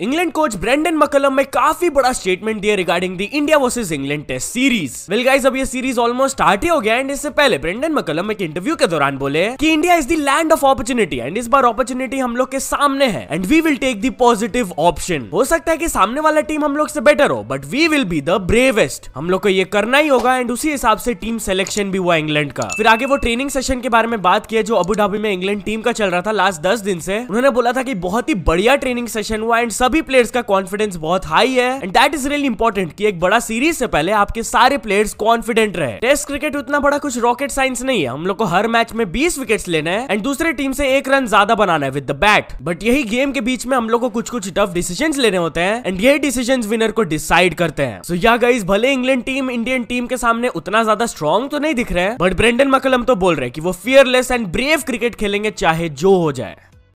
England coach Brendon मकलम में काफ़ी बड़ा स्टेटमेंट दिया regarding the India versus England test series well guys अब ये सीरीज़ ऑलमोस्ट स्टार्ट ही हो गया एंड इससे पहले ब्रेंडन मकलम एक इंटरव्यू के दौरान बोले कि India is the land of opportunity and इस बार अपॉर्चुनिटी हम लोग के सामने है and we will take the positive option हो सकता है कि सामने वाला टीम हम लोग से बेटर हो but we will be the bravest हम लोग को ये करना ही होगा एंड उसी हिसाब से टीम सिलेक्शन भी हुआ इंग्लैंड का. फिर आगे वो ट्रेनिंग सेशन के बारे में बात किया जो अबू धाबी में इंग्लैंड टीम का चल रहा था लास्ट दस दिन से. उन्होंने बोला था कि बहुत ही बढ़िया ट्रेनिंग सेशन हुआ एंड सभी प्लेयर्स का कॉन्फिडेंस बहुत हाई है। And that is really important कि एक बड़ा सीरीज़ से पहले आपके सारे प्लेयर्स कॉन्फिडेंट रहे। टेस्ट क्रिकेट उतना बड़ा कुछ रॉकेट साइंस नहीं है। हम लोग को हर मैच में 20 विकेट्स लेना है एंड दूसरे टीम से एक रन ज़्यादा बनाना है विद द बैट बट यही गेम के बीच में हम लोग को कुछ कुछ टफ डिसीज़न लेने होते हैं एंड यही डिसीज़न विनर को डिसाइड करते हैं। सो या गाइस भले इंग्लैंड टीम इंडियन टीम के सामने उतना ज़्यादा स्ट्रॉन्ग तो नहीं दिख रहे हैं बट ब्रेंडन मकलम तो बोल रहे हैं कि वो फियरलेस एंड ब्रेव क्रिकेट खेलेंगे चाहे जो हो जाए।